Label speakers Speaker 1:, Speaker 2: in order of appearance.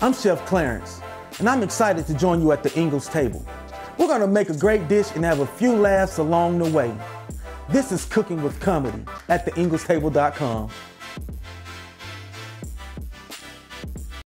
Speaker 1: I'm Chef Clarence, and I'm excited to join you at the Ingles table. We're gonna make a great dish and have a few laughs along the way. This is Cooking with Comedy at theinglestable.com.